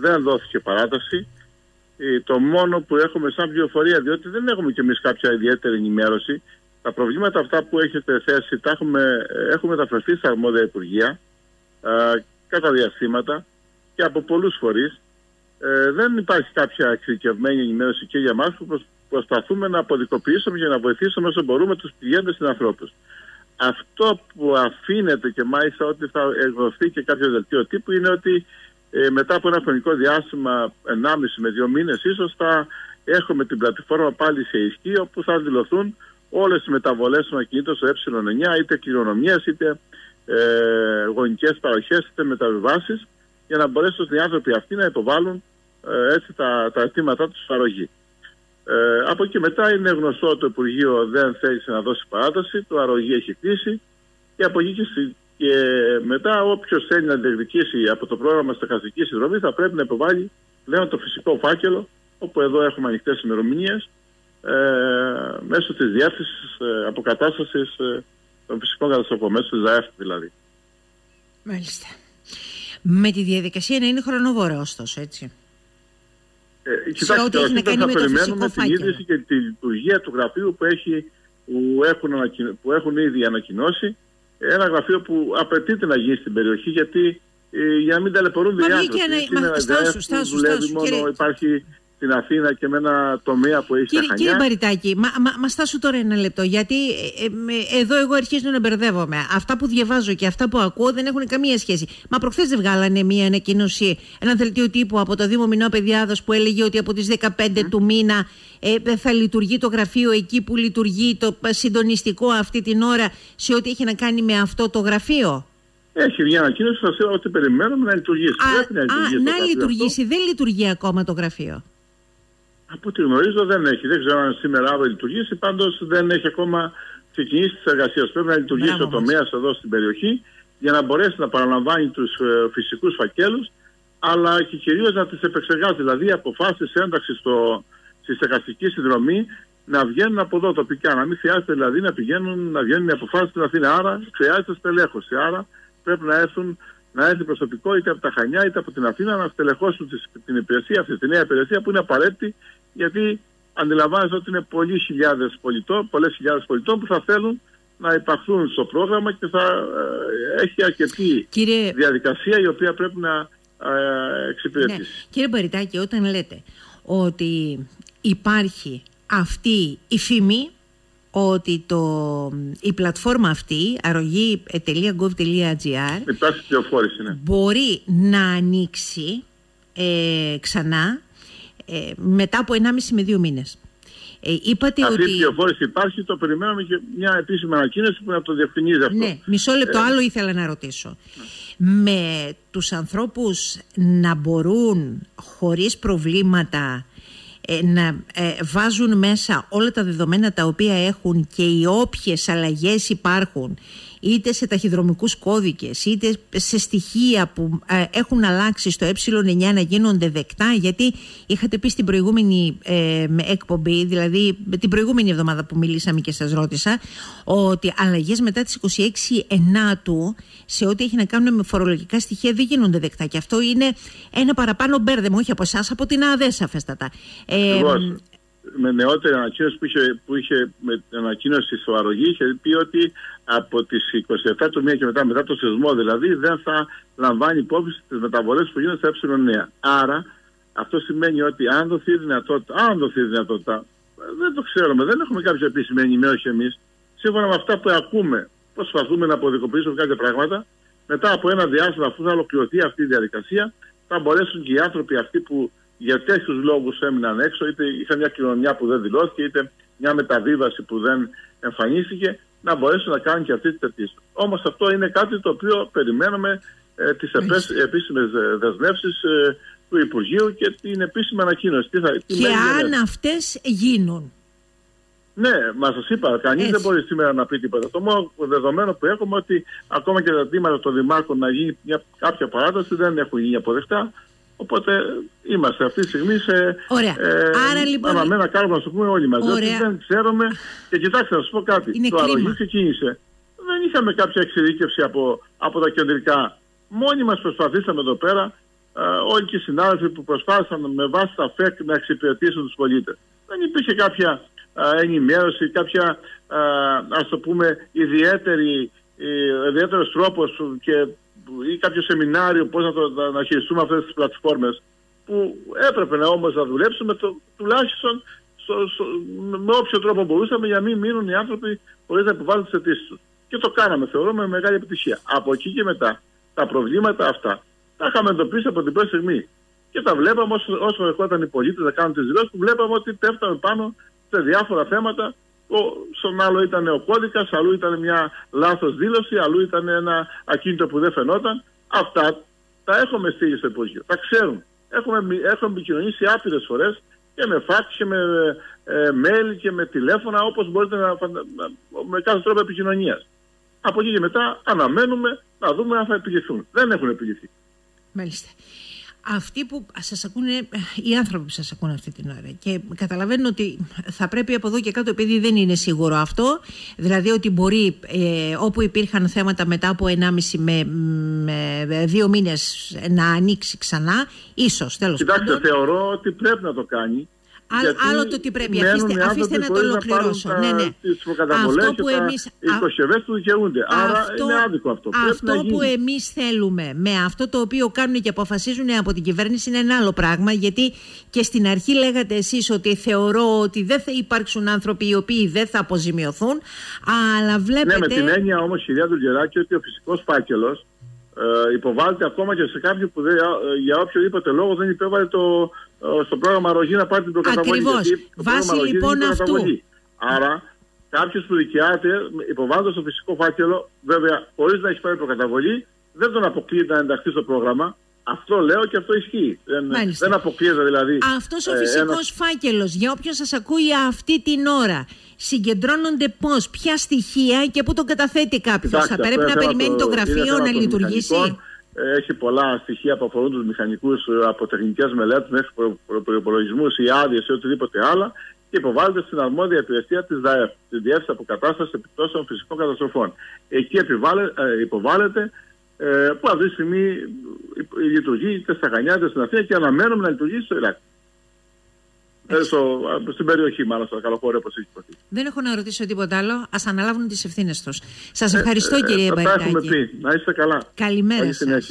δεν δόθηκε παράταση. Ε, το μόνο που έχουμε σαν πληροφορία, διότι δεν έχουμε κι εμείς κάποια ιδιαίτερη ενημέρωση, τα προβλήματα αυτά που έχετε θέσει τα έχουμε, έχουμε μεταφερθεί στα αρμόδια υπουργεία κατά διαστήματα και από πολλούς φορείς. Ε, δεν υπάρχει κάποια εξειδικευμένη ενημέρωση και για μας που προσπαθούμε να αποδικοποιήσουμε και να βοηθήσουμε όσο μπορούμε τους πηγαίνοντες συνανθρώπους. Αυτό που αφήνεται και μάλιστα ότι θα εκδοθεί και κάποιο δελτίο τύπου είναι ότι ε, μετά από ένα χρονικό διάστημα 1,5 με 2 μήνες ίσως θα έχουμε την πλατφόρμα πάλι σε ισχύ όπου θα δηλωθούν όλες οι μεταβολές των ακινήτων στο ε9 είτε κληρονομίες είτε ε, γονικές παροχές είτε μεταβιβάσεις για να μπορέσουν οι άνθρωποι αυτοί να υποβάλουν ε, έτσι τα, τα αιτήματά τους παροχή. Ε, από εκεί μετά είναι γνωστό ότι το Υπουργείο δεν θέλει να δώσει παράταση, το αρρωγή έχει κλείσει και από εκεί και μετά όποιος θέλει να διεκδικήσει από το πρόγραμμα στεγαστική συνδρομή θα πρέπει να υποβάλει πλέον το φυσικό φάκελο, όπου εδώ έχουμε ανοιχτές ημερομηνίες, ε, μέσω της διάθεση ε, αποκατάστασης ε, των φυσικών καταστροφών, μέσω της ΔΑΕΦ δηλαδή. Μάλιστα. Με τη διαδικασία να είναι χρονοβόρα, ωστόσο, έτσι. Ε, κοιτάξτε, όχι, δεν θα περιμένουμε την ίδρυση και τη λειτουργία του γραφείου που, έχει, που, έχουν, που έχουν ήδη ανακοινώσει. Ένα γραφείο που απαιτείται να γίνει στην περιοχή γιατί ε, για να μην ταλαιπωρούνται οι άνθρωποι. Μα, στάσου, στάσου, στάσου, μόνο υπάρχει στην Αθήνα και με ένα τομέα που έχει κύριε, τα Κύριε Μπαριτάκη, μα, μα, μα στάσου τώρα ένα λεπτό, γιατί ε, ε, εδώ εγώ αρχίζω να μπερδεύομαι. Αυτά που διαβάζω και αυτά που ακούω δεν έχουν καμία σχέση. Μα προχθές δεν βγάλανε μία ανακοίνωση, ένα δελτίο τύπου από το Δήμο Μινό Παιδιάδος που έλεγε ότι από τις 15 του μήνα ε, θα λειτουργεί το γραφείο εκεί που λειτουργεί το συντονιστικό αυτή την ώρα σε ό,τι έχει να κάνει με αυτό το γραφείο; Έχει μια ανακοίνωση ότι περιμένουμε να λειτουργήσει. Α, να λειτουργήσει. Α, να λειτουργήσει. Δεν λειτουργεί ακόμα το γραφείο; Από ό,τι γνωρίζω δεν έχει. Δεν ξέρω αν σήμερα αύριο λειτουργήσει. Πάντως δεν έχει ακόμα ξεκινήσει τις εργασίες. Πρέπει να λειτουργήσει ο τομέας εδώ στην περιοχή για να μπορέσει να παραλαμβάνει τους ε, φυσικούς φακέλους, αλλά και κυρίως να τι επεξεργάζει. Δηλαδή, οι αποφάσεις ένταξης στη στεγαστική συνδρομή να βγαίνουν από εδώ τοπικά. Να μην χρειάζεται δηλαδή να πηγαίνουν, να βγαίνουν οι αποφάσεις στην Αθήνα. Άρα χρειάζεται στελέχωση. Άρα πρέπει να έρθουν να έρθει προσωπικό είτε από τα Χανιά είτε από την Αθήνα να στελεχώσουν την υπηρεσία αυτή, τη νέα υπηρεσία που είναι απαραίτητη γιατί αντιλαμβάνεστε ότι είναι πολλοί χιλιάδες πολιτών, πολλές χιλιάδες πολιτών που θα θέλουν να υπαχθούν στο πρόγραμμα και θα ε, έχει αρκετή Κύριε... διαδικασία η οποία πρέπει να ε, εξυπηρετήσει. Ναι. Κύριε Μπαριτάκη, όταν λέτε ότι υπάρχει αυτή η φήμη ότι το, η πλατφόρμα αυτή, αρρωγή.gov.gr ναι. μπορεί να ανοίξει ε, ξανά ε, μετά από 1,5 με 2 μήνες. Ε, είπατε Αυτή ότι... η πληροφόρηση υπάρχει, το περιμένουμε και μια επίσημη ανακοίνωση που να το διευθυνίζει αυτό. Ναι, μισό λεπτό ε, άλλο ήθελα να ρωτήσω. Με τους ανθρώπους να μπορούν χωρίς προβλήματα ε, να ε, βάζουν μέσα όλα τα δεδομένα τα οποία έχουν και οι όποιες αλλαγές υπάρχουν είτε σε ταχυδρομικούς κώδικες είτε σε στοιχεία που ε, έχουν αλλάξει στο ε9 να γίνονται δεκτά γιατί είχατε πει στην προηγούμενη ε, εκπομπή δηλαδή την προηγούμενη εβδομάδα που μιλήσαμε και σας ρώτησα ότι αλλαγές μετά τις 26 Ενάτου σε ό,τι έχει να κάνουν με φορολογικά στοιχεία δεν γίνονται δεκτά και αυτό είναι ένα παραπάνω μπέρδεμα όχι από εσάς από την ΑΔΕΣ αφέστατα. Ε, με νεότερη ανακοίνωση που είχε, που είχε με ανακοίνωση στο αρρωγή είχε πει ότι από τις 27 του μήνα και μετά, μετά το σεισμό δηλαδή, δεν θα λαμβάνει υπόψη τις μεταβολές που γίνονται στα ε9. Άρα αυτό σημαίνει ότι αν δοθεί δυνατότητα, αν δοθεί δυνατότητα, δεν το ξέρουμε, δεν έχουμε κάποια επίσημη ενημέρωση εμείς, σύμφωνα με αυτά που ακούμε, προσπαθούμε να αποδικοποιήσουμε κάποια πράγματα, μετά από ένα διάστημα αφού θα ολοκληρωθεί αυτή η διαδικασία, θα μπορέσουν και οι άνθρωποι αυτοί που για τέτοιους λόγους έμειναν έξω, είτε είχαν μια κοινωνία που δεν δηλώθηκε, είτε μια μεταβίβαση που δεν εμφανίστηκε, να μπορέσουν να κάνουν και αυτή τη αιτήσεις. Όμως αυτό είναι κάτι το οποίο περιμένουμε ε, τις επίσημες δεσμεύσεις ε, του Υπουργείου και την επίσημη ανακοίνωση. Τι θα, τι και αν αυτές γίνουν. Ναι, μα σας είπα, κανείς δεν μπορεί σήμερα να πει τίποτα. Το μόνο δεδομένο που έχουμε ότι ακόμα και τα αιτήματα των δημάρχων να γίνει μια, κάποια παράταση δεν έχουν γίνει αποδεκτά. Οπότε είμαστε αυτή τη στιγμή σε. Ωραία. Ε, Άρα λοιπόν. Αναμένα κάνουμε να σου πούμε όλοι μαζί. Ωραία. Δεν ξέρουμε. Και κοιτάξτε, να σου πω κάτι. Είναι το αρρωγή ξεκίνησε. Δεν είχαμε κάποια εξειδίκευση από, από τα κεντρικά. Μόνοι μας προσπαθήσαμε εδώ πέρα όλοι και οι συνάδελφοι που προσπάθησαν με βάση τα ΦΕΚ να εξυπηρετήσουν τους πολίτες. Δεν υπήρχε κάποια ενημέρωση, κάποια ας το πούμε ιδιαίτερη, ιδιαίτερος τρόπος και, ή κάποιο σεμινάριο πώς να, το, να χειριστούμε αυτές τις πλατφόρμες που έπρεπε να όμως να δουλέψουμε το, τουλάχιστον στο, στο, με όποιο τρόπο μπορούσαμε για να μην μείνουν οι άνθρωποι χωρίς να υποβάλουν τις αιτήσεις τους. Και το κάναμε, θεωρώ, με μεγάλη επιτυχία. Από εκεί και μετά, τα προβλήματα αυτά τα είχαμε εντοπίσει από την πρώτη στιγμή. Και τα βλέπαμε όσο, όσο ερχόταν οι πολίτες να κάνουν τις δηλώσεις, που βλέπαμε ότι πέφταμε πάνω σε διάφορα θέματα. Ο, στον άλλο ήταν ο κώδικας, αλλού ήταν μια λάθος δήλωση, αλλού ήταν ένα ακίνητο που δεν φαινόταν. Αυτά τα έχουμε στείλει στο Υπουργείο. Τα ξέρουν. Έχουμε, έχουμε επικοινωνήσει άπειρες φορές και με φάξ και με ε, mail και με τηλέφωνα, όπως μπορείτε να, να, με κάθε τρόπο επικοινωνίας. Από εκεί και μετά αναμένουμε να δούμε αν θα επιληθούν. Δεν έχουν επιληθεί. Μάλιστα. Αυτοί που σας ακούνε, οι άνθρωποι που σας ακούνε αυτή την ώρα και καταλαβαίνουν ότι θα πρέπει από εδώ και κάτω επειδή δεν είναι σίγουρο αυτό δηλαδή ότι μπορεί ε, όπου υπήρχαν θέματα μετά από 1,5 με, με δύο μήνες να ανοίξει ξανά ίσως τέλος Κοιτάξτε, πάντων. Κοιτάξτε θεωρώ ότι πρέπει να το κάνει Άλλο, άλλο το τι πρέπει. Αφήστε, αφήστε να το ολοκληρώσω. Να ναι, ναι. Αυτό που εμεί. Οι οικοσχευέ του δικαιούνται. Άρα αυτό, είναι άδικο αυτό. Αυτό που εμείς θέλουμε με αυτό το οποίο κάνουν και αποφασίζουν από την κυβέρνηση είναι ένα άλλο πράγμα. Γιατί και στην αρχή λέγατε εσείς ότι θεωρώ ότι δεν θα υπάρξουν άνθρωποι οι οποίοι δεν θα αποζημιωθούν. Αλλά βλέπετε. Ναι, με την έννοια όμως, κυρία Δουλγεράκη, ότι ο φυσικός φάκελος ε, υποβάλλεται ακόμα και σε κάποιον που δεν, ε, για οποιοδήποτε λόγο δεν υπέβαλε το, ε, στο πρόγραμμα αρρωγή να πάρει την προκαταβολή. Ακριβώς. Βάσει λοιπόν αυτού. Άρα, κάποιος που δικαιάται, υποβάλλοντας το φυσικό φάκελο, βέβαια χωρίς να έχει πάρει προκαταβολή, δεν τον αποκλείεται να ενταχθεί στο πρόγραμμα. Αυτό λέω και αυτό ισχύει. Δεν, δεν αποκλείεται δηλαδή. Αυτός ο φυσικός ε, ένας... φάκελος, για όποιον σας ακούει αυτή την ώρα, συγκεντρώνονται πώς, ποια στοιχεία και πού το καταθέτει κάποιος. Θα πρέπει να περιμένει το, γραφείο να λειτουργήσει. Έχει πολλά στοιχεία που αφορούν τους μηχανικούς από τεχνικές μελέτες μέχρι προπολογισμού ή άδειες ή οτιδήποτε άλλο και υποβάλλεται στην αρμόδια υπηρεσία της ΔΑΕΦ, της Διεύθυνσης Αποκατάστασης Επιπτώσεων Φυσικών Καταστροφών. Εκεί ε, υποβάλλεται ε, που αυτή τη στιγμή λειτουργεί είτε στα Χανιά είτε στην Αθήνα και αναμένουμε να λειτουργήσει στο Ιράκ. Ε, στο, στην περιοχή, μάλλον στο καλοκαίρι, όπως έχει υποθεί. Δεν έχω να ρωτήσω τίποτα άλλο. Α αναλάβουν τις ευθύνες τους. Σας ευχαριστώ, ε, κύριε ε, Τα έχουμε πει. Να είστε καλά. Καλημέρα σας.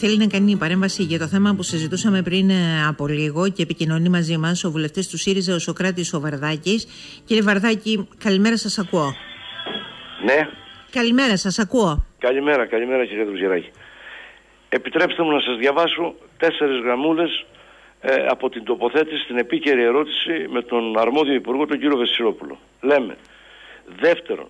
Θέλει να κάνει παρέμβαση για το θέμα που συζητούσαμε πριν ε, από λίγο και επικοινωνεί μαζί μας ο βουλευτής του ΣΥΡΙΖΑ, ο Σοκράτης ο Βαρδάκης. Κύριε Βαρδάκη, καλημέρα σας ακούω. Ναι. Καλημέρα, σας ακούω. Καλημέρα, καλημέρα κύριε Δουζεράκη. Επιτρέψτε μου να σας διαβάσω τέσσερις γραμμούλες ε, από την τοποθέτηση στην επίκαιρη ερώτηση με τον αρμόδιο υπουργό τον κύριο Βεσσυρόπουλο. Λέμε, δεύτερον,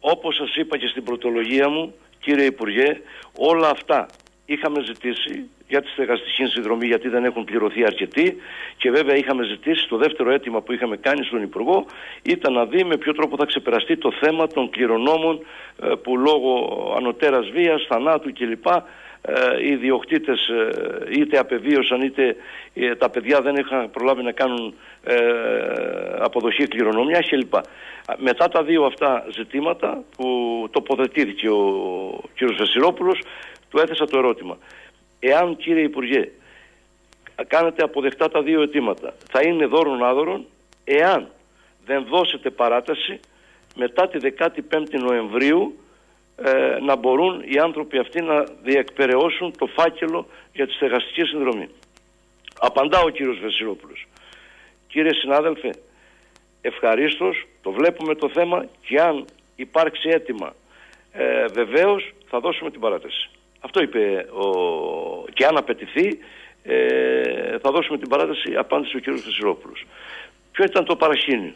όπως σας είπα και στην πρωτολογία μου, κύριε Υπουργέ, όλα αυτά είχαμε ζητήσει για τη στεγαστική συνδρομή γιατί δεν έχουν πληρωθεί αρκετοί και βέβαια είχαμε ζητήσει το δεύτερο αίτημα που είχαμε κάνει στον Υπουργό ήταν να δει με ποιο τρόπο θα ξεπεραστεί το θέμα των κληρονόμων ε, που λόγω ανωτέρας βίας, θανάτου κλπ ε, οι διοκτήτες ε, είτε απεβίωσαν είτε τα παιδιά δεν είχαν προλάβει να κάνουν αποδοχή κληρονομιά κλπ. Μετά τα δύο αυτά ζητήματα που τοποθετήθηκε ο κ. Βεσσυρόπουλος του έθεσα το ερώτημα. Εάν κύριε Υπουργέ κάνετε αποδεκτά τα δύο αιτήματα θα είναι δώρον άδωρον εάν δεν δώσετε παράταση μετά τη 15η Νοεμβρίου ε, να μπορούν οι άνθρωποι αυτοί να διεκπαιρεώσουν το φάκελο για τη στεγαστική συνδρομή. Απαντά ο κύριος Βεσσυρόπουλος. Κύριε συνάδελφε, ευχαρίστως το βλέπουμε το θέμα και αν υπάρξει αίτημα ε, βεβαίως θα δώσουμε την παράταση. Αυτό είπε ο... και αν απαιτηθεί ε, θα δώσουμε την παράταση απάντηση ο κ. Θεσσυρόπουλος. Ποιο ήταν το παραχύνιο.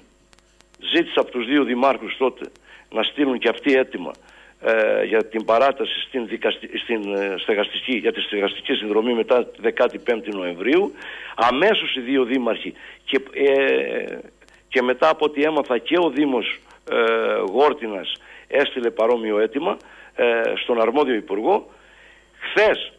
Ζήτησα από τους δύο δημάρχους τότε να στείλουν και αυτοί έτοιμα ε, για την παράταση στην, δικαστη... στην ε, στεγαστική, για τη στεγαστική συνδρομή μετά τη 15η Νοεμβρίου. Αμέσως οι δύο δήμαρχοι και, ε, και μετά από ό,τι έμαθα και ο Δήμος ε, Γόρτινας έστειλε παρόμοιο αίτημα στον αρμόδιο υπουργό Χθες,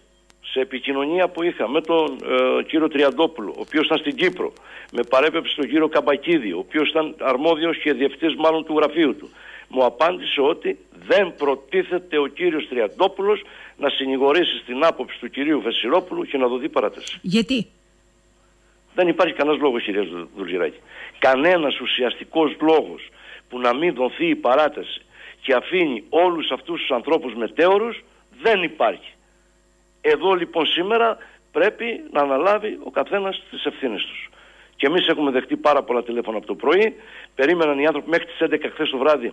σε επικοινωνία που είχα με τον ε, κύριο Τριαντόπουλο, ο οποίος ήταν στην Κύπρο, με παρέπεψε τον κύριο Καμπακίδη, ο οποίος ήταν αρμόδιος και διευθυντής μάλλον του γραφείου του, μου απάντησε ότι δεν προτίθεται ο κύριος Τριαντόπουλος να συνηγορήσει την άποψη του κυρίου Βεσσυρόπουλου και να δοθεί παράταση. Γιατί; Δεν υπάρχει κανένας λόγος κυρία Δουλγεράκη. Κανένας ουσιαστικός λόγος που να μην δοθεί η παράταση και αφήνει όλους αυτούς τους ανθρώπους μετέωρους δεν υπάρχει. Εδώ λοιπόν σήμερα πρέπει να αναλάβει ο καθένας τις ευθύνες τους. Και εμείς έχουμε δεχτεί πάρα πολλά τηλέφωνα από το πρωί. Περίμεναν οι άνθρωποι μέχρι τις 11 χθες το βράδυ.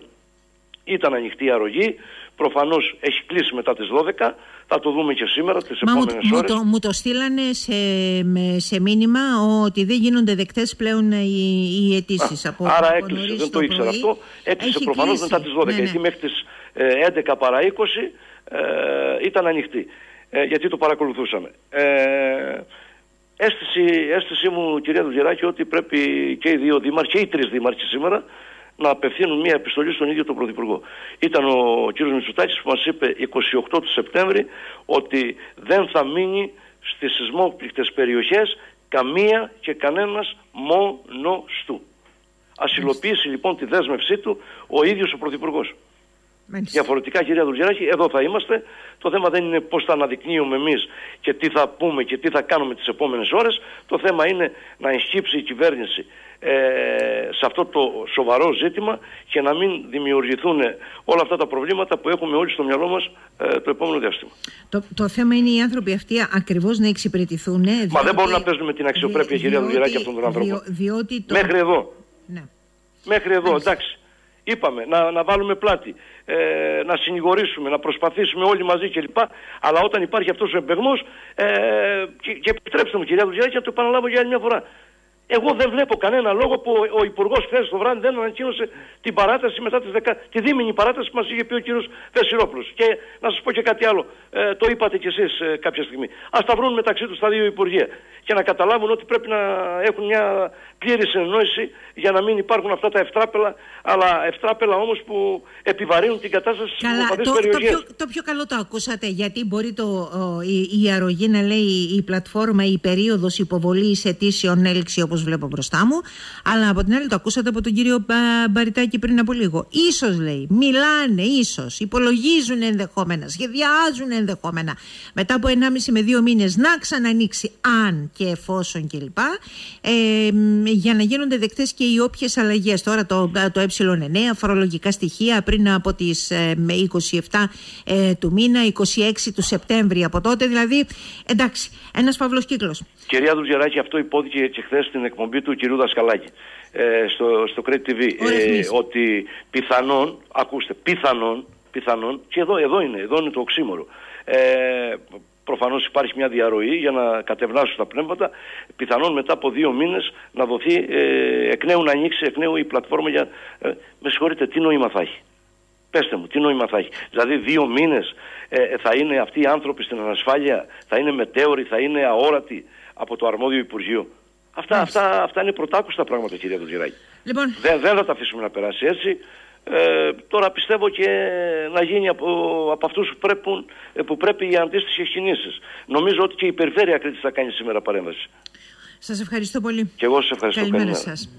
Ήταν ανοιχτή η αρρωγή. Προφανώς έχει κλείσει μετά τις 12. Θα το δούμε και σήμερα τις Μα επόμενες μου, ώρες. Μου το, μου το στείλανε σε, με, σε μήνυμα ότι δεν γίνονται δεκτές πλέον οι, οι αιτήσεις. Από, Άρα από έκλεισε, νωρίς δεν το πρωί. ήξερα αυτό. Έκλεισε Έχει προφανώς κλείσει. μετά τις 12. Ναι, ναι. Γιατί μέχρι τις ε, 11 παρά 20 ε, ήταν ανοιχτή. Ε, γιατί το παρακολουθούσαμε. Ε, αίσθηση, αίσθηση μου κυρία Δουλγεράκη ότι πρέπει και οι δύο δήμαρχοι και οι τρεις δήμαρχοι σήμερα να απευθύνουν μια επιστολή στον ίδιο τον Πρωθυπουργό. Ήταν ο κύριος Μητσοτάκης που μας είπε 28 του Σεπτέμβρη ότι δεν θα μείνει στις σεισμόπληκτες περιοχές καμία και κανένας μόνος του. Ας υλοποιήσει λοιπόν τη δέσμευσή του ο ίδιος ο Πρωθυπουργός. Μάλιστα. Διαφορετικά, κυρία Δουλγεράκη, εδώ θα είμαστε. Το θέμα δεν είναι πώς θα αναδεικνύουμε εμείς και τι θα πούμε και τι θα κάνουμε τις επόμενες ώρες. Το θέμα είναι να ενσκύψει η κυβέρνηση ε, σε αυτό το σοβαρό ζήτημα και να μην δημιουργηθούν όλα αυτά τα προβλήματα που έχουμε όλοι στο μυαλό μας ε, το επόμενο διάστημα. Το, το θέμα είναι οι άνθρωποι αυτοί ακριβώς να εξυπηρετηθούν. Μα δεν μπορούμε να παίζουμε με την αξιοπρέπεια, κυρία Δουλγεράκη, αυτών των ανθρώπων. διότι το... Μέχρι εδώ. Ναι. Μέχρι εδώ, Μάλιστα. εντάξει. Είπαμε να, να βάλουμε πλάτη, ε, να συνηγορήσουμε, να προσπαθήσουμε όλοι μαζί κλπ. Αλλά όταν υπάρχει αυτός ο εμπεγμός, ε, και, και επιτρέψτε μου κυρία Δουλγιάκη να το επαναλάβω για άλλη μια φορά. Εγώ δεν βλέπω κανένα λόγο που ο, ο Υπουργός χθες το βράδυ δεν ανακοίνωσε την παράταση μετά τις 10, τη δίμηνη παράταση που μας είχε πει ο κύριος Βεσσυρόπουλος. Και να σας πω και κάτι άλλο. Ε, το είπατε κι εσείς ε, κάποια στιγμή. Α τα βρουν μεταξύ τους τα δύο Υπουργεία και να καταλάβουν ότι πρέπει να έχουν μια πλήρη συνεννόηση για να μην υπάρχουν αυτά τα ευτράπελα, αλλά ευτράπελα όμως που επιβαρύνουν την κατάσταση στις Καλά, υποπαδεί το, το, περιοχές. πιο, το πιο καλό το ακούσατε γιατί μπορεί το, ο, η, η αρρωγή να λέει η πλατφόρμα, η περίοδος υποβολής αιτήσεων έλξη όπως βλέπω μπροστά μου αλλά από την άλλη το ακούσατε από τον κύριο Μπα- Μπαριτάκη πριν από λίγο. Ίσως λέει, μιλάνε ίσως, υπολογίζουν ενδεχόμενα, σχεδιάζουν ενδεχόμενα μετά από 1,5 με 2 μήνες να ξανανοίξει αν και εφόσον κλπ ε, μ, για να γίνονται δεκτές και οι όποιες αλλαγές. Τώρα το, το ε9 φορολογικά στοιχεία πριν από τις ε, με 27 ε, του μήνα 26 του Σεπτέμβρη από τότε. Δηλαδή εντάξει ένας φαύλος κύκλος. Κυρία Δουλγεράκη, αυτό υπόθηκε και χθες στην εκπομπή του κυρίου Δασκαλάκη ε, στο, στο Credit TV. Ο Ρεθμής. ότι πιθανόν, ακούστε, πιθανόν, πιθανόν, και εδώ, εδώ είναι, εδώ είναι το οξύμορο. Ε, προφανώς υπάρχει μια διαρροή για να κατευνάσουν τα πνεύματα. Πιθανόν μετά από δύο μήνες να δοθεί ε, εκ νέου να ανοίξει εκ νέου η πλατφόρμα για... Ε, με συγχωρείτε, τι νόημα θα έχει. Πέστε μου, τι νόημα θα έχει. Δηλαδή δύο μήνες ε, θα είναι αυτοί οι άνθρωποι στην ανασφάλεια, θα είναι μετέωροι, θα είναι αόρατοι από το αρμόδιο Υπουργείο. Αυτά, αυτά, αυτά είναι πρωτάκουστα πράγματα κυρία Δουλγεράκη. λοιπόν Δεν, δεν θα τα αφήσουμε να περάσει έτσι. Ε, τώρα πιστεύω και να γίνει από, από αυτούς που, πρέπει, που πρέπει οι αντίστοιχες κινήσεις. Νομίζω ότι και η Περιφέρεια Κρήτης θα κάνει σήμερα παρέμβαση. σας ευχαριστώ πολύ Και εγώ σας ευχαριστώ. καλημέρα Καλημέρα. σας